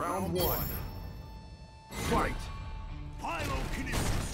Round one. Fight! Pyrokinesis!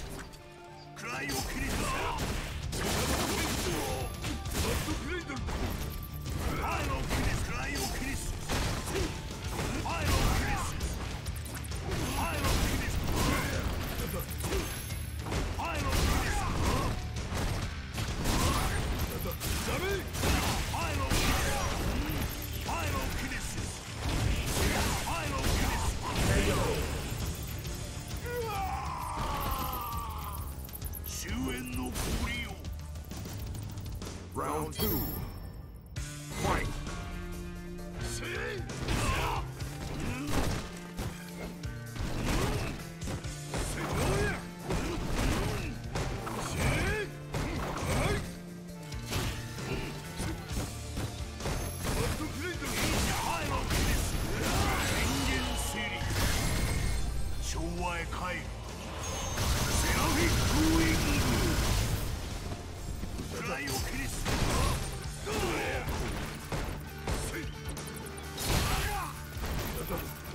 終焉の氷よ Round 2 Fight! See? 昭和へ帰る Ugh!